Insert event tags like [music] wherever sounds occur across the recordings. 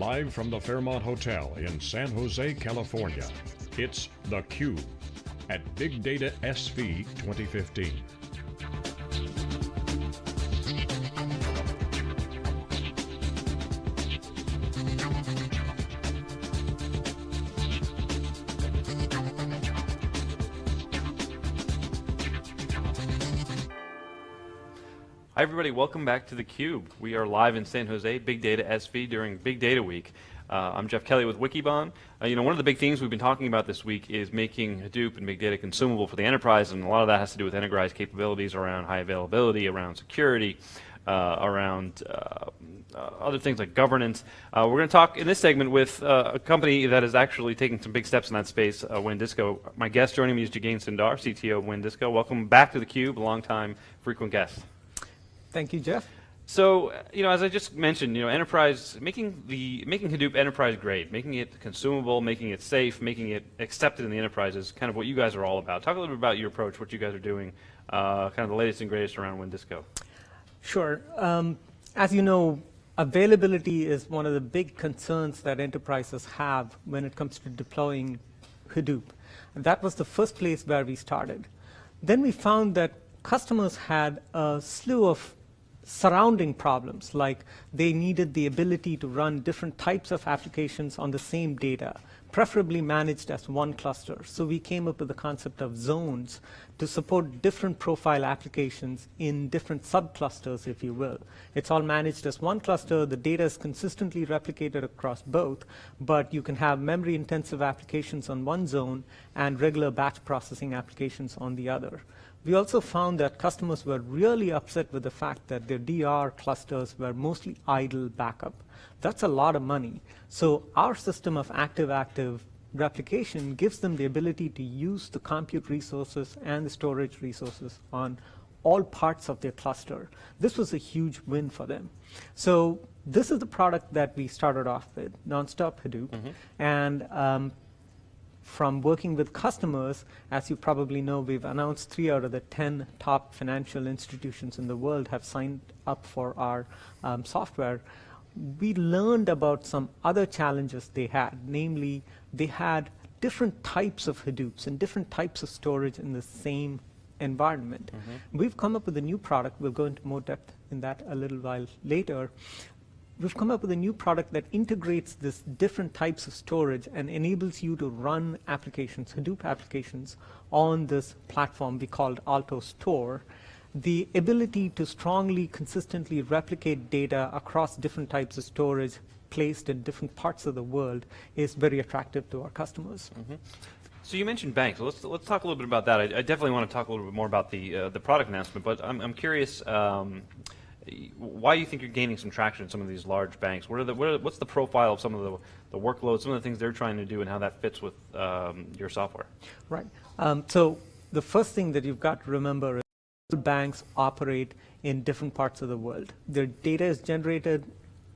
live from the Fairmont Hotel in San Jose, California. It's theCUBE at Big Data SV 2015. Hi everybody, welcome back to theCUBE. We are live in San Jose, Big Data SV during Big Data Week. Uh, I'm Jeff Kelly with Wikibon. Uh, you know, one of the big themes we've been talking about this week is making Hadoop and big data consumable for the enterprise, and a lot of that has to do with enterprise capabilities around high availability, around security, uh, around uh, uh, other things like governance. Uh, we're going to talk in this segment with a company that is actually taking some big steps in that space, WANdisco. My guest joining me is Jagane Sundar, CTO of WANdisco. Welcome back to theCUBE, a long time frequent guest. Thank you, Jeff. So, you know, as I just mentioned, you know, enterprise making the making Hadoop enterprise grade, making it consumable, making it safe, making it accepted in the enterprise is kind of what you guys are all about. Talk a little bit about your approach, what you guys are doing, uh, kind of the latest and greatest around WANdisco. Sure. Um, as you know, availability is one of the big concerns that enterprises have when it comes to deploying Hadoop. And that was the first place where we started. Then we found that customers had a slew of surrounding problems, like they needed the ability to run different types of applications on the same data, preferably managed as one cluster. So we came up with the concept of zones to support different profile applications in different subclusters, if you will. It's all managed as one cluster. The data is consistently replicated across both, but you can have memory-intensive applications on one zone and regular batch processing applications on the other. We also found that customers were really upset with the fact that their DR clusters were mostly idle backup. That's a lot of money. So our system of active-active replication gives them the ability to use the compute resources and the storage resources on all parts of their cluster. This was a huge win for them. So this is the product that we started off with, Nonstop Hadoop. Mm -hmm. And um, from working with customers, as you probably know, we've announced three out of the 10 top financial institutions in the world have signed up for our um, software. We learned about some other challenges they had, namely, they had different types of Hadoops and different types of storage in the same environment. Mm -hmm. We've come up with a new product. We'll go into more depth in that a little while later we've come up with a new product that integrates this different types of storage and enables you to run applications, Hadoop applications, on this platform we called AltoStor. The ability to strongly, consistently replicate data across different types of storage placed in different parts of the world is very attractive to our customers. Mm -hmm. So you mentioned banks. Let's let's talk a little bit about that. I, I, definitely want to talk a little bit more about the uh, the product announcement, but I'm I'm curious. Um, why do you think you're gaining some traction in some of these large banks? What are the, what are, what's the profile of some of the, the workloads, some of the things they're trying to do, and how that fits with um, your software? Right. Um, so the first thing that you've got to remember is banks operate in different parts of the world. Their data is generated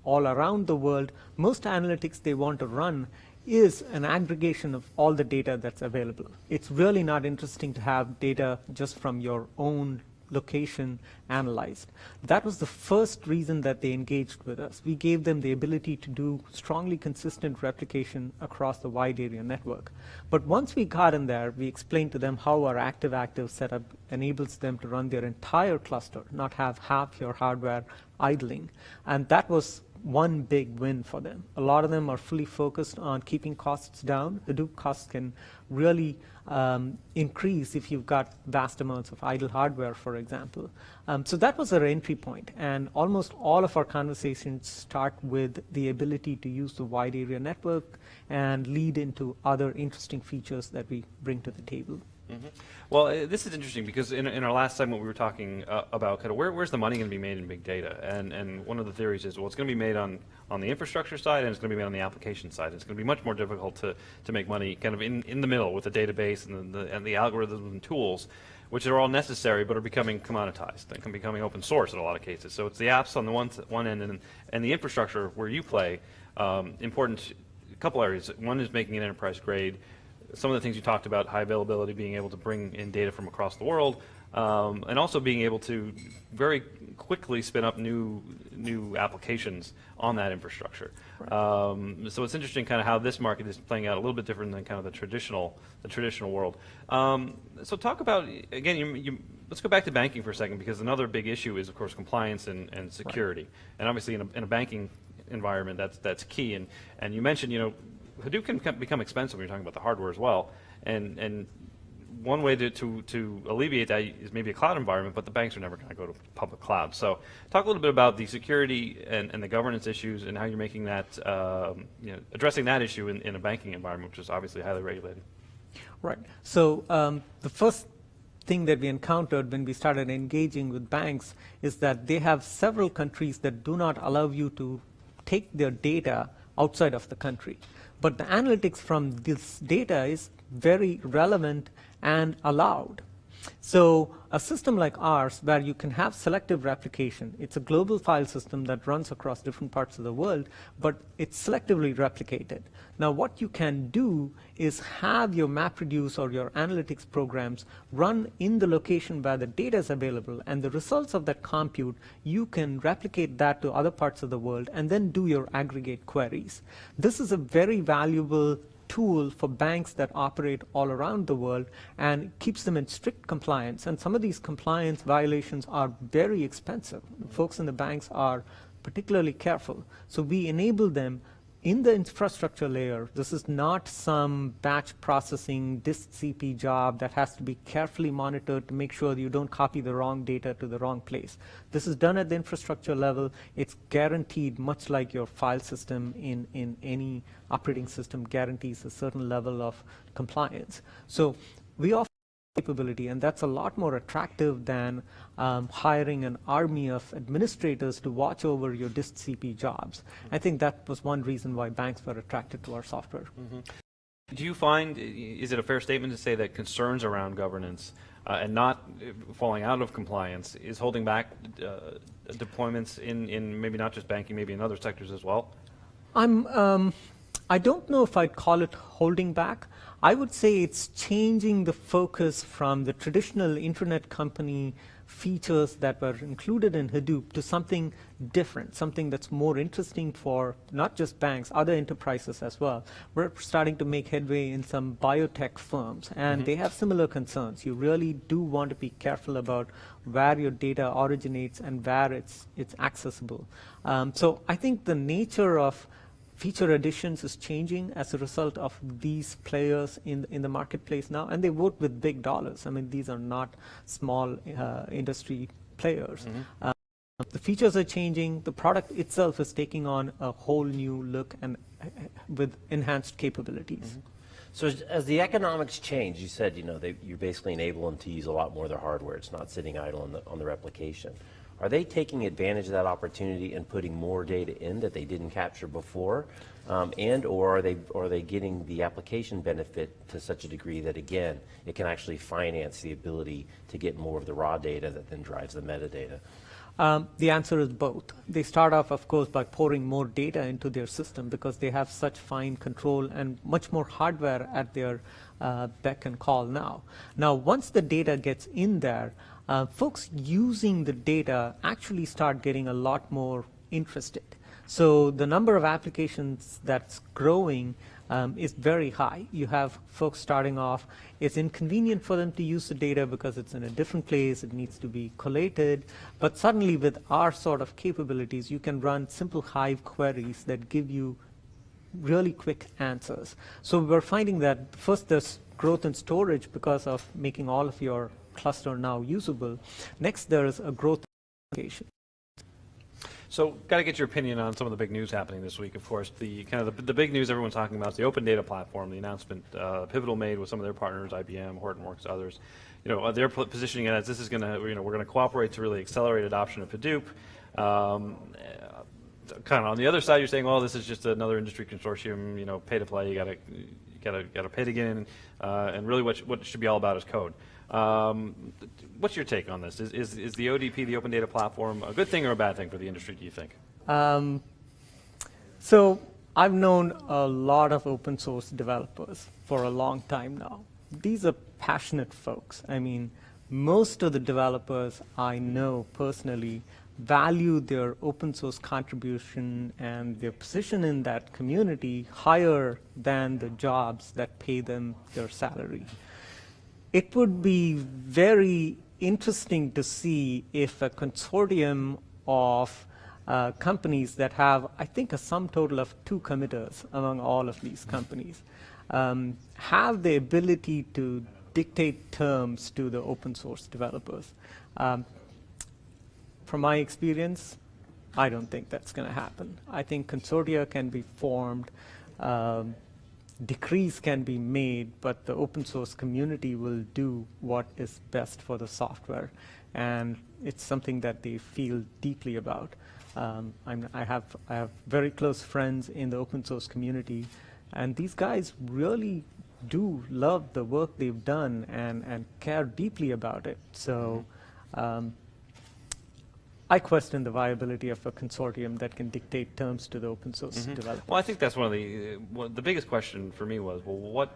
all around the world. Most analytics they want to run is an aggregation of all the data that's available. It's really not interesting to have data just from your own location analyzed. That was the first reason that they engaged with us. We gave them the ability to do strongly consistent replication across the wide area network. But once we got in there, we explained to them how our active-active setup enables them to run their entire cluster, not have half your hardware idling. And that was one big win for them. A lot of them are fully focused on keeping costs down. Hadoop costs can really um, increase if you've got vast amounts of idle hardware, for example. Um, so that was our entry point, and almost all of our conversations start with the ability to use the wide area network and lead into other interesting features that we bring to the table. Mm -hmm. Well, uh, this is interesting because in, in our last segment we were talking uh, about kind of where, where's the money going to be made in big data, and and one of the theories is well it's going to be made on on the infrastructure side and it's going to be made on the application side. It's going to be much more difficult to to make money kind of in in the middle with the database and the, and the algorithms and tools, which are all necessary but are becoming commoditized and can becoming open source in a lot of cases. So it's the apps on the one one end and and the infrastructure where you play. Um, important a couple areas. One is making it enterprise grade some of the things you talked about, high availability, being able to bring in data from across the world, um, and also being able to very quickly spin up new new applications on that infrastructure. Um, so it's interesting kind of how this market is playing out a little bit different than kind of the traditional the traditional world. Um, so talk about again. You, you, let's go back to banking for a second because another big issue is of course compliance and, and security. Right. And obviously in a, in a banking environment that's that's key. And and you mentioned you know Hadoop can become expensive when you're talking about the hardware as well. And and one way to, to, to, alleviate that is maybe a cloud environment, but the banks are never going to go to public cloud. So talk a little bit about the security and, and the governance issues and how you're making that, um, you know, addressing that issue in, in a banking environment, which is obviously highly regulated. Right. So um, the first thing that we encountered when we started engaging with banks is that they have several countries that do not allow you to take their data outside of the country. But the analytics from this data is very relevant and allowed. So a system like ours, where you can have selective replication, it's a global file system that runs across different parts of the world, but it's selectively replicated. Now what you can do is have your MapReduce or your analytics programs run in the location where the data is available, and the results of that compute, you can replicate that to other parts of the world and then do your aggregate queries. This is a very valuable tool for banks that operate all around the world and keeps them in strict compliance. And some of these compliance violations are very expensive. Folks in the banks are particularly careful. So we enable them in the infrastructure layer, this is not some batch processing distcp job that has to be carefully monitored to make sure you don't copy the wrong data to the wrong place. This is done at the infrastructure level. It's guaranteed, much like your file system in, in any operating system guarantees a certain level of compliance. So we offer capability, and that's a lot more attractive than um, hiring an army of administrators to watch over your distcp jobs. I think that was one reason why banks were attracted to our software. Mm -hmm. Do you find, is it a fair statement to say that concerns around governance uh, and not falling out of compliance is holding back uh, deployments in, in maybe not just banking, maybe in other sectors as well? I'm, um, I don't know if I'd call it holding back. I would say it's changing the focus from the traditional internet company features that were included in Hadoop to something different, something that's more interesting for not just banks, other enterprises as well. We're starting to make headway in some biotech firms, and mm -hmm. they have similar concerns. You really do want to be careful about where your data originates and where it's, it's accessible. Um, so I think the nature of feature additions is changing as a result of these players in in the marketplace now, and they vote with big dollars. I mean, these are not small uh, industry players. Mm -hmm. uh, the features are changing. The product itself is taking on a whole new look and uh, with enhanced capabilities. Mm -hmm. So as, as, the economics change, you said you know they, you basically enable them to use a lot more of their hardware. It's not sitting idle on the on the replication. Are they taking advantage of that opportunity and putting more data in that they didn't capture before? Um, and or are they, are they getting the application benefit to such a degree that, again, it can actually finance the ability to get more of the raw data that then drives the metadata? Um, the answer is both. They start off, of course, by pouring more data into their system because they have such fine control and much more hardware at their uh, beck and call now. Now, once the data gets in there, uh, folks using the data actually start getting a lot more interested. So the number of applications that's growing um, is very high. You have folks starting off, it's inconvenient for them to use the data because it's in a different place, it needs to be collated, but suddenly with our sort of capabilities, you can run simple Hive queries that give you really quick answers. So we're finding that first there's growth in storage because of making all of your cluster now usable. Next, there is a growth application. So, got to get your opinion on some of the big news happening this week. Of course, the kind of the, the big news everyone's talking about is the Open Data Platform. The announcement uh, Pivotal made with some of their partners, IBM, Hortonworks, others. You know, they're positioning it as this is going to, you know, we're going to cooperate to really accelerate adoption of Hadoop. Um, kind of on the other side, you're saying, well, this is just another industry consortium. You know, pay to play. You got to, got to, got to pay to get in. Uh, and really, what what it should be all about is code. Um, what's your take on this? Is, is, is, the ODP, the Open Data Platform, a good thing or a bad thing for the industry, do you think? Um, so I've known a lot of open source developers for a long time now. These are passionate folks. I mean, most of the developers I know personally value their open source contribution and their position in that community higher than the jobs that pay them their salary. It would be very interesting to see if a consortium of uh, companies that have, I think, a sum total of two committers among all of these companies, um, have the ability to dictate terms to the open source developers. Um, from my experience, I don't think that's going to happen. I think consortia can be formed, um, decrees can be made, but the open source community will do what is best for the software. And it's something that they feel deeply about. Um, i have, I have very close friends in the open source community, and these guys really do love the work they've done and, and care deeply about it. So um, I question the viability of a consortium that can dictate terms to the open source mm -hmm. developers. Well, I think that's one of the uh, well, the biggest question for me was, well, what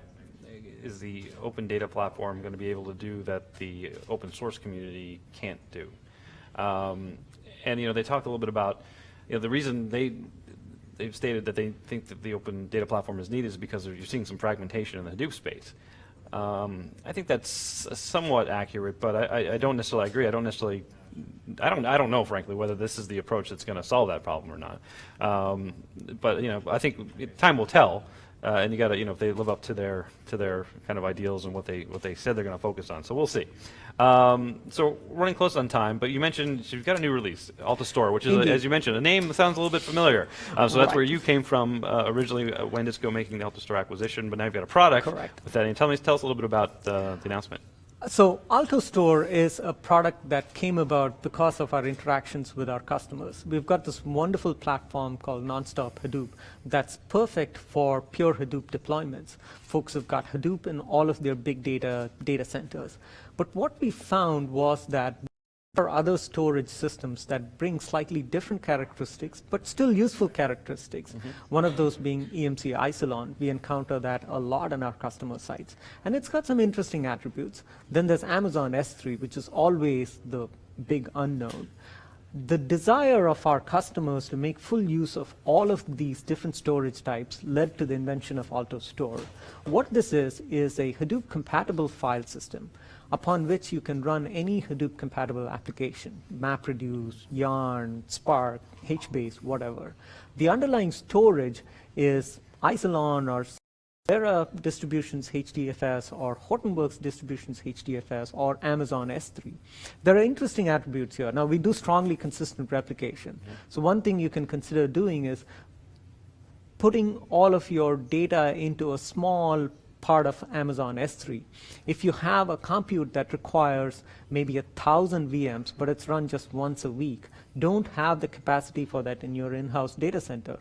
is the open data platform going to be able to do that the open source community can't do? Um, and you know, they talked a little bit about you know the reason they they've stated that they think that the open data platform is needed is because you're seeing some fragmentation in the Hadoop space. Um, I think that's somewhat accurate, but I, I, don't necessarily agree. I don't necessarily I don't, I don't know, frankly, whether this is the approach that's going to solve that problem or not. Um, but you know, I think time will tell. Uh, and you got to, you know, if they live up to their to their kind of ideals and what they what they said they're going to focus on. So we'll see. Um, so running close on time, but you mentioned you've got a new release, AltoStor, which is, a, as you mentioned, a name that sounds a little bit familiar. Uh, so that's where you came from uh, originally, uh, WANdisco making the AltoStor acquisition, but now you've got a product Correct. with that. And tell me, tell us a little bit about uh, the announcement. So AltoStor is a product that came about because of our interactions with our customers. We've got this wonderful platform called Nonstop Hadoop that's perfect for pure Hadoop deployments. Folks have got Hadoop in all of their big data data centers. But what we found was that are other storage systems that bring slightly different characteristics, but still useful characteristics. Mm -hmm. One of those being EMC Isilon. We encounter that a lot on our customer sites. And it's got some interesting attributes. Then there's Amazon S3, which is always the big unknown. The desire of our customers to make full use of all of these different storage types led to the invention of AltoStor. What this is, is a Hadoop compatible file system upon which you can run any Hadoop compatible application, MapReduce, Yarn, Spark, HBase, whatever. The underlying storage is Isilon or Cloudera distributions HDFS or Hortonworks distributions HDFS or Amazon S3. There are interesting attributes here. Now we do strongly consistent replication. Mm -hmm. So one thing you can consider doing is putting all of your data into a small part of Amazon S3. If you have a compute that requires maybe a thousand VMs, but it's run just once a week, don't have the capacity for that in your in-house data center.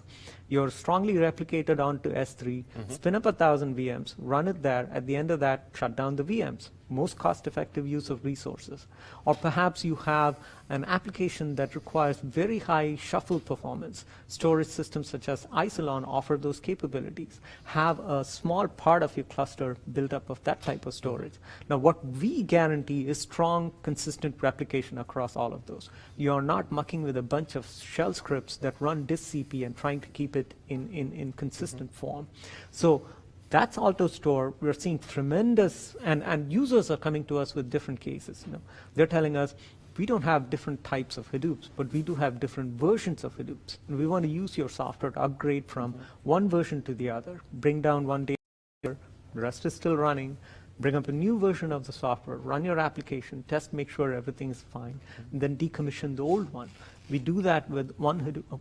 You're strongly replicated onto S3, mm -hmm. spin up a thousand VMs, run it there. At the end of that, shut down the VMs most cost-effective use of resources. Or perhaps you have an application that requires very high shuffle performance. Storage systems such as Isilon offer those capabilities. Have a small part of your cluster built up of that type of storage. Now, what we guarantee is strong, consistent replication across all of those. You're not mucking with a bunch of shell scripts that run distcp and trying to keep it in, in, in consistent mm -hmm. form. So that's AltoStor. We're seeing tremendous, and, and users are coming to us with different cases. You know, They're telling us, we don't have different types of Hadoops, but we do have different versions of Hadoops. And we want to use your software to upgrade from mm -hmm. one version to the other, bring down one data, the rest is still running, bring up a new version of the software, run your application, test, make sure everything is fine, mm -hmm. and then decommission the old one. We do that with one Hadoop,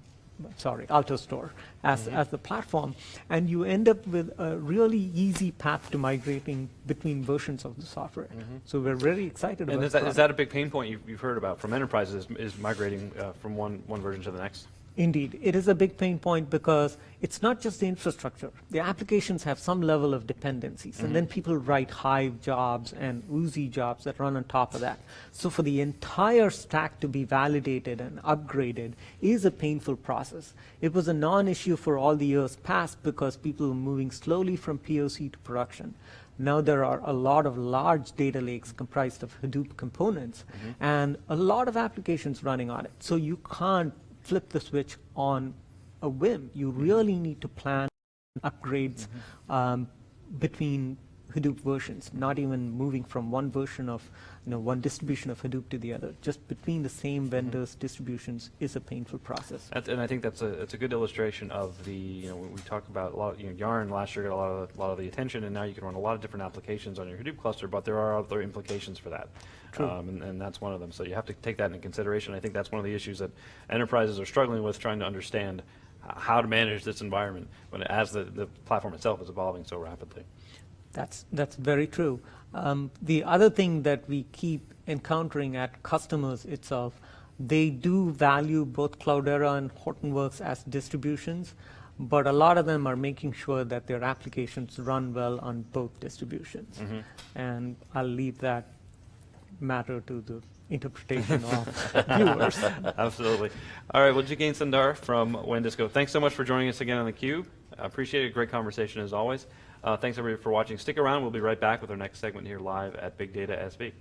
sorry, AltoStor as, mm -hmm. as the platform. And you end up with a really easy path to migrating between versions of the software. Mm -hmm. So we're very excited and about is that, is that a big pain point you've, you've heard about from enterprises, is, is migrating uh, from one, one version to the next? Indeed, it is a big pain point because it's not just the infrastructure. The applications have some level of dependencies, mm -hmm. and then mm-hmm. people write Hive jobs and Oozie jobs that run on top of that. So for the entire stack to be validated and upgraded is a painful process. It was a non-issue for all the years past because people were moving slowly from POC to production. Now there are a lot of large data lakes comprised of Hadoop components and a lot of applications running on it. So you can't flip the switch on a whim. You really need to plan upgrades um, between Hadoop versions, not even moving from one version of, you know, one distribution of Hadoop to the other. Just between the same vendors' distributions is a painful process. That's, and I think that's a it's a good illustration of the you know we, we talk about a lot you know Yarn last year got a lot of a lot of the attention and now you can run a lot of different applications on your Hadoop cluster but there are other implications for that True. Um, and, and that's one of them so you have to take that into consideration I think that's one of the issues that enterprises are struggling with trying to understand how to manage this environment when as the, the platform itself is evolving so rapidly. That's, that's very true. Um, the other thing that we keep encountering at customers itself, they do value both Cloudera and Hortonworks as distributions, but a lot of them are making sure that their applications run well on both distributions. And I'll leave that matter to the interpretation of [laughs] viewers. Absolutely. All right, well, Jagane Sundar from WANdisco, thanks so much for joining us again on theCUBE. I appreciate it. Great conversation as always. Uh, thanks everybody for watching. Stick around. We'll be right back with our next segment here live at Big Data SV.